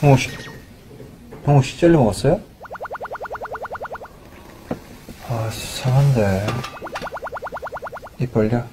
형호 씨, 형호 씨 젤리 먹었어요? 아, 수상한데. 입 벌려.